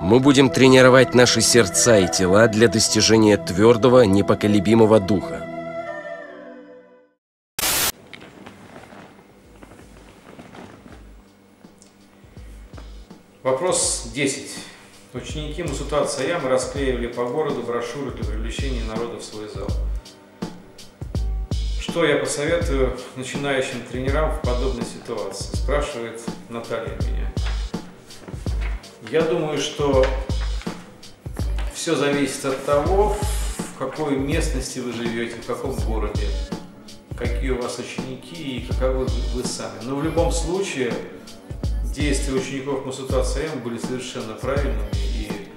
Мы будем тренировать наши сердца и тела для достижения твердого, непоколебимого духа. Вопрос 10. Ученики Мусута Цаямы расклеивали по городу брошюры для привлечения народа в свой зал. Что я посоветую начинающим тренерам в подобной ситуации? Спрашивает Наталья меня. Я думаю, что все зависит от того, в какой местности вы живете, в каком городе, какие у вас ученики и каковы вы сами. Но в любом случае действия учеников Масута Саем были совершенно правильными, и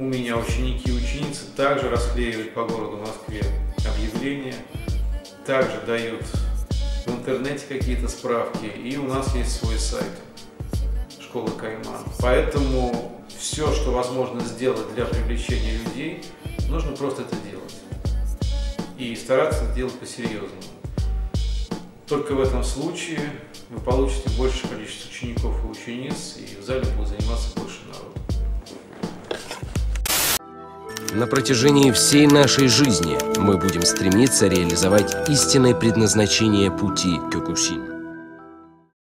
у меня ученики и ученицы также расклеивают по городу Москве объявления, также дают в интернете какие-то справки, и у нас есть свой сайт школы Кайман. Поэтому все, что возможно сделать для привлечения людей, нужно просто это делать. И стараться делать по-серьезному. Только в этом случае вы получите большее количество учеников и учениц, и в зале будет заниматься больше народу. На протяжении всей нашей жизни мы будем стремиться реализовать истинное предназначение пути Кёкусин.